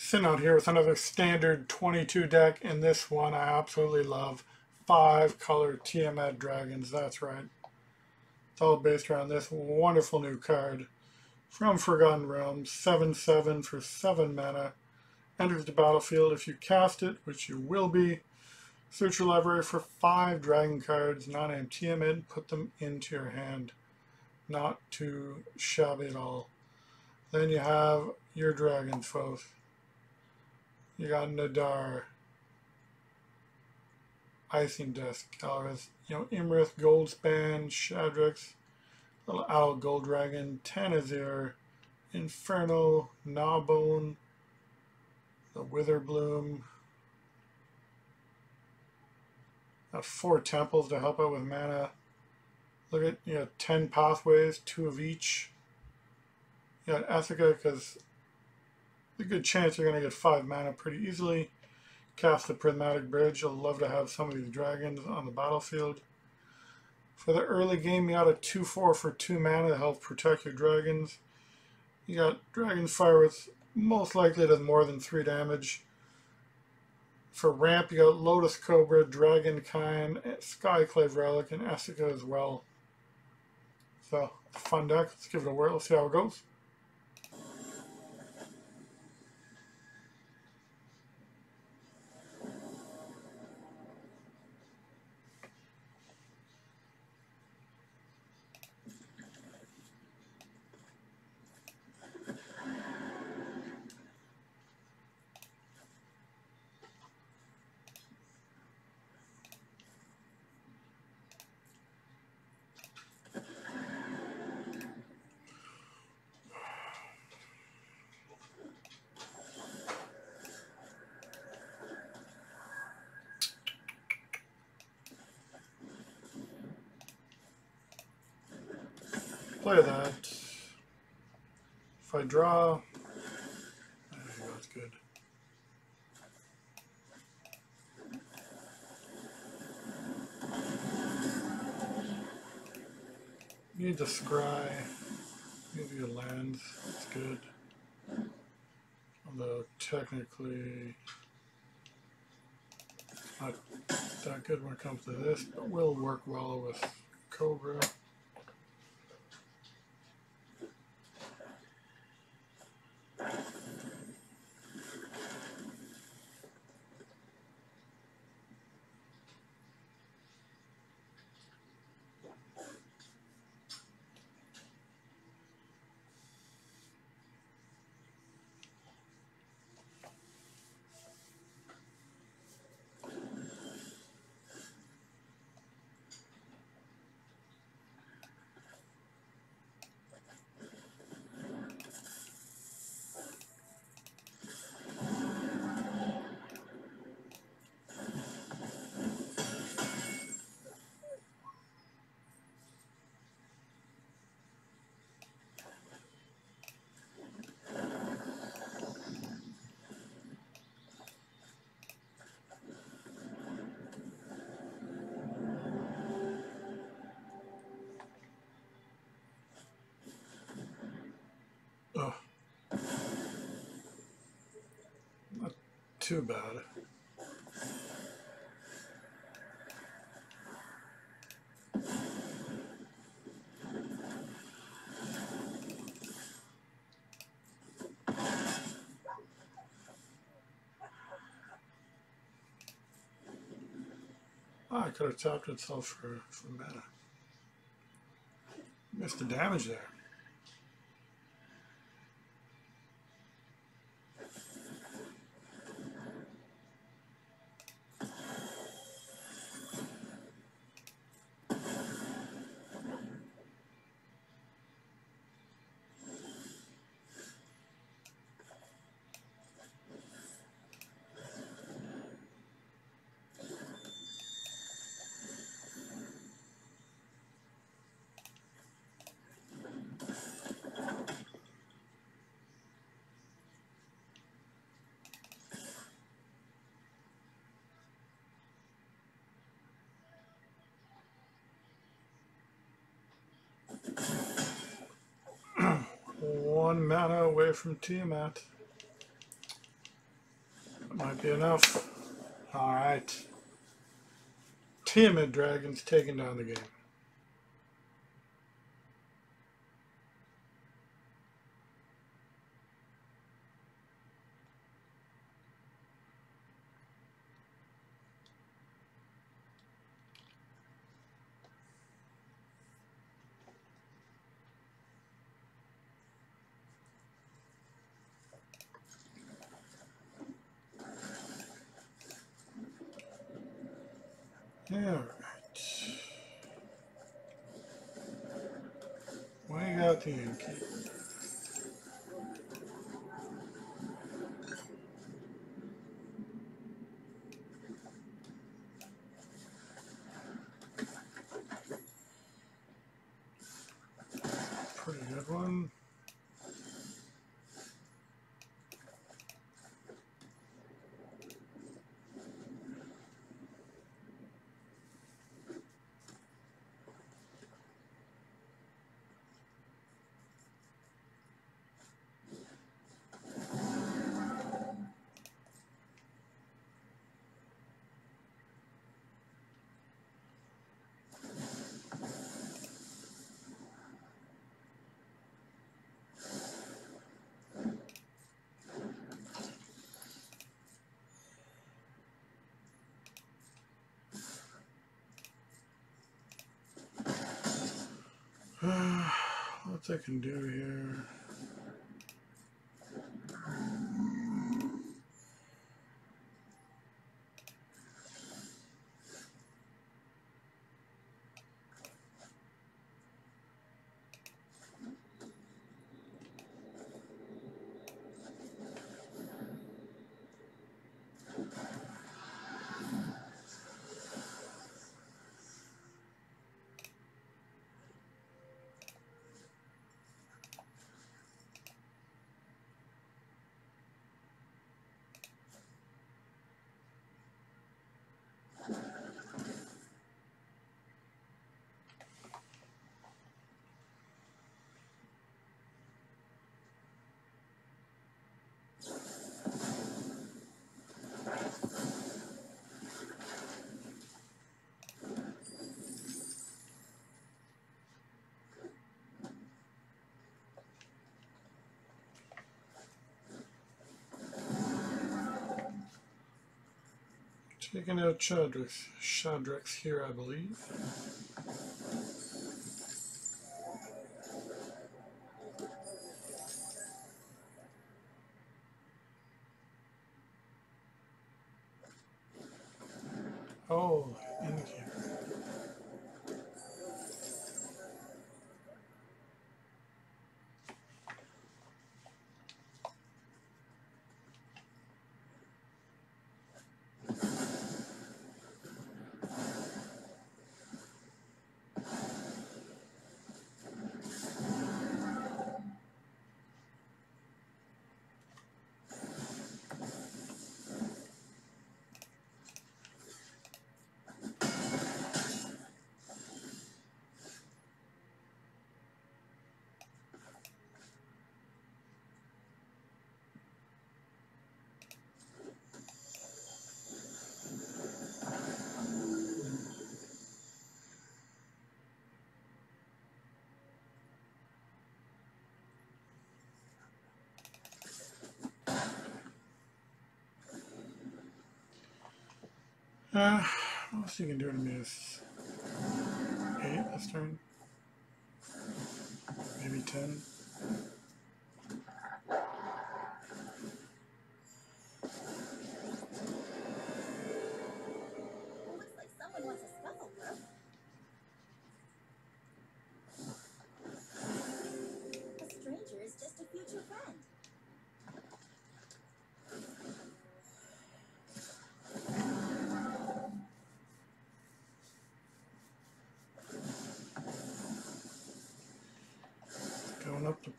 Sitting out here with another standard 22 deck, and this one I absolutely love. Five color Tiamat Dragons, that's right. It's all based around this wonderful new card from Forgotten Realms, 7-7 for 7 mana. Enters the battlefield if you cast it, which you will be. Search your library for 5 dragon cards, non-named Tiamat, put them into your hand. Not too shabby at all. Then you have your dragons, folks. You got Nadaar, Icing Dust, Calrus, you know, Iymrith, Goldspan, Shadrix, Little Owl Gold Dragon, Tanazir, Inferno, Gnawbone, the Witherbloom. Got four temples to help out with mana. Look at, you know, 10 pathways, two of each. You got Esika because a good chance you're going to get five mana pretty easily. Cast the Prismatic Bridge. You'll love to have some of these dragons on the battlefield. For the early game, you got a 2-4 for 2 mana to help protect your dragons. You got Dragon Fire with most likely does more than 3 damage. For ramp, you got Lotus Cobra, Dragonkind, Skyclave Relic, and Esika as well. So, fun deck. Let's give it a whirl. Let's see how it goes. Play that. If I draw, there go, that's good. You Need to scry, maybe a lands, that's good. Although technically not that good when it comes to this, but will work well with Cobra. Oh. Not too bad. Oh, I could have tapped itself for, for mana. Missed the damage there. One mana away from Tiamat. might be enough. Alright. Tiamat Dragons taking down the game. Alright. We got the Yankee. Pretty good one. what I can do here. Taking out Shadrix, Shadrix here, I believe. Oh, in here. Uh, else you can do me is eight this turn. Maybe ten.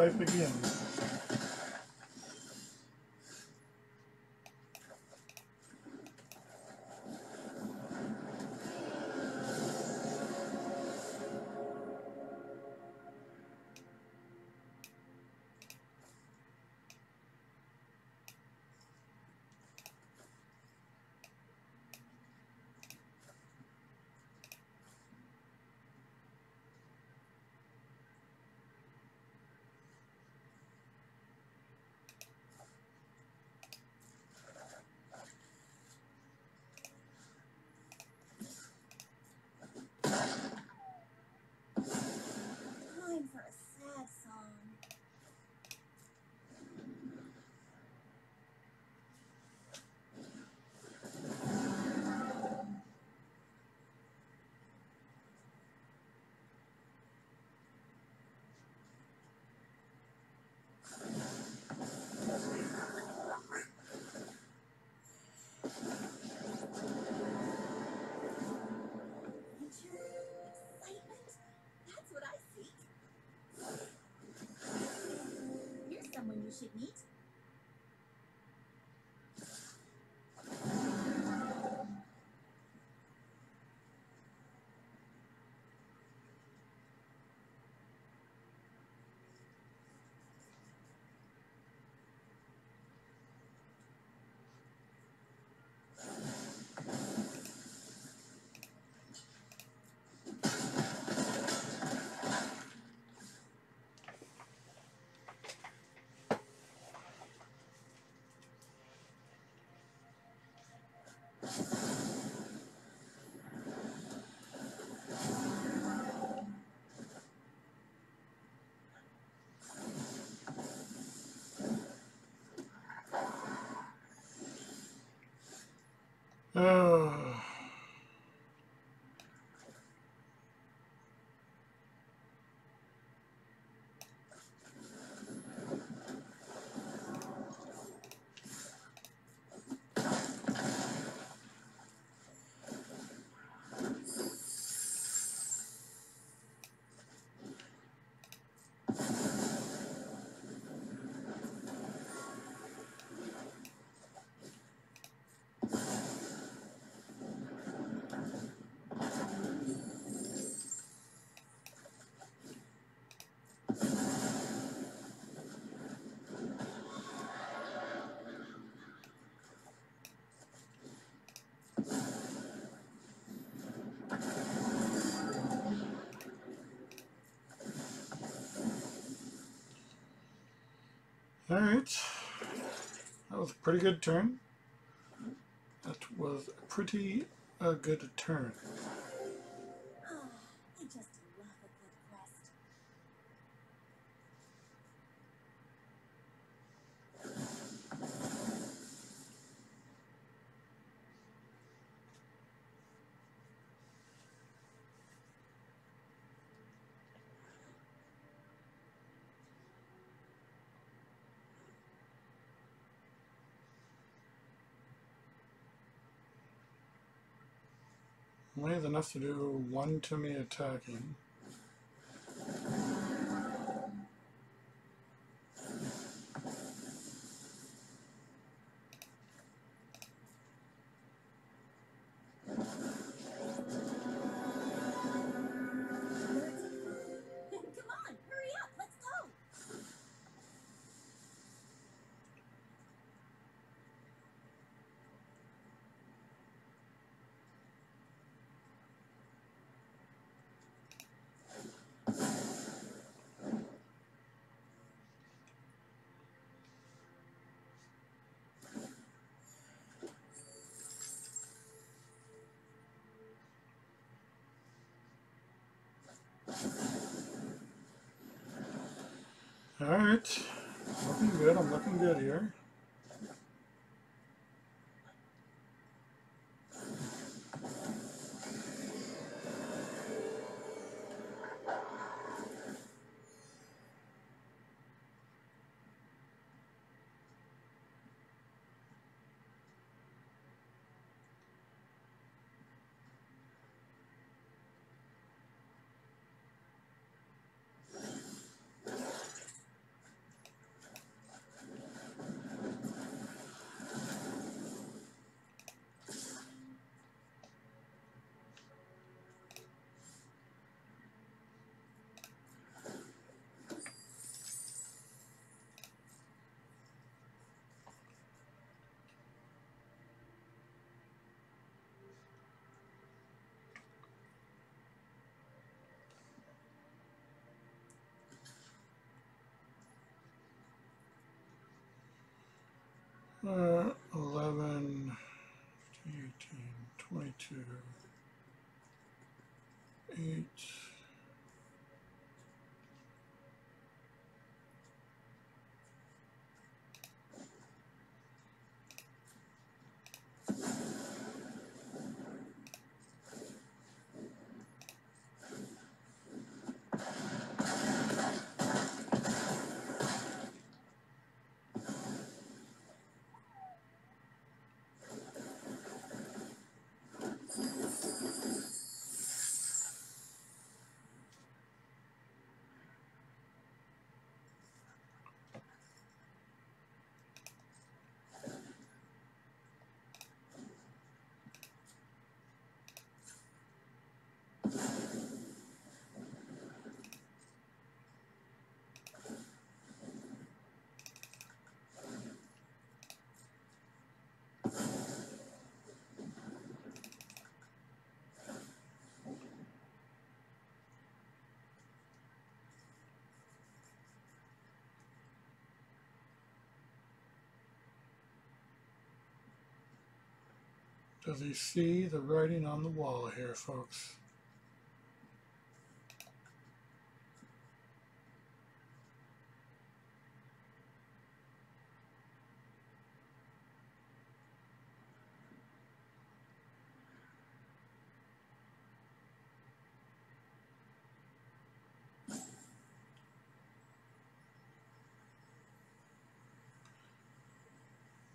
Pipe again. kidneys All right. That was a pretty good turn. That was a pretty uh, good turn. Have enough to do one to me attacking. All right. Looking good. I'm looking good here. Uh, 11, 18, 22, 8. Does he see the writing on the wall here, folks?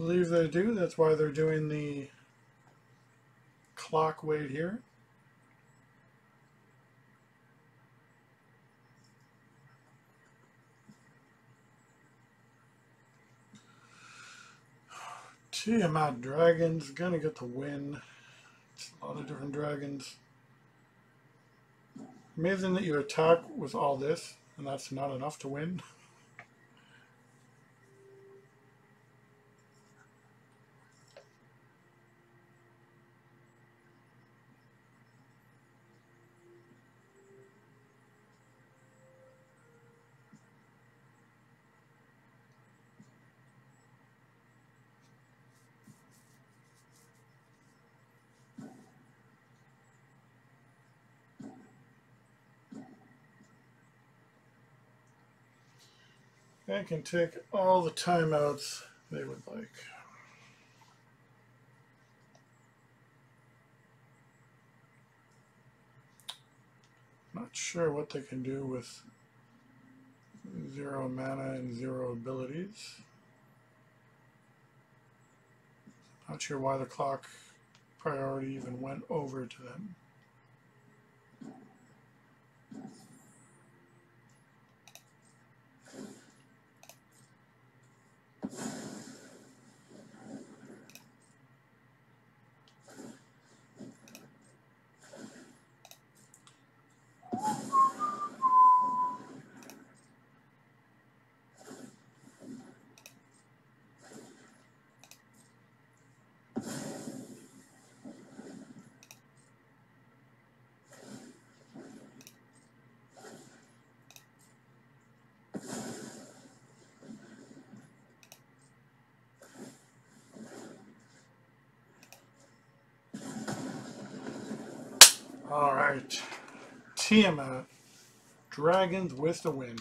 believe they do. That's why they're doing the clock weight here. Tiamat Dragon's gonna get the win. It's a lot of different dragons. Amazing that you attack with all this, and that's not enough to win. They can take all the timeouts they would like. Not sure what they can do with zero mana and zero abilities. Not sure why the clock priority even went over to them. All right. Tiamat. Dragons with the win.